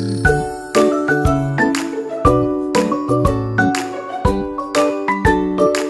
Bye.